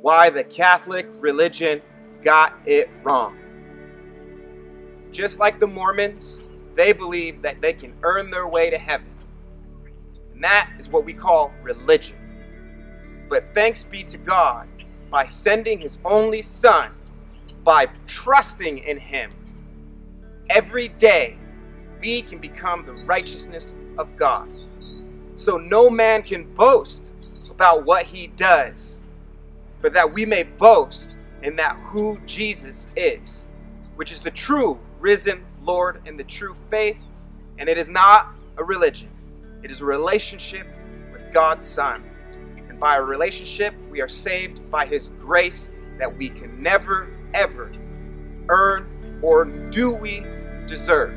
why the Catholic religion got it wrong. Just like the Mormons, they believe that they can earn their way to heaven. And that is what we call religion. But thanks be to God, by sending His only Son, by trusting in Him, every day we can become the righteousness of God. So no man can boast about what he does, but that we may boast in that who Jesus is, which is the true risen Lord and the true faith. And it is not a religion, it is a relationship with God's Son. And by a relationship, we are saved by His grace that we can never, ever earn or do we deserve.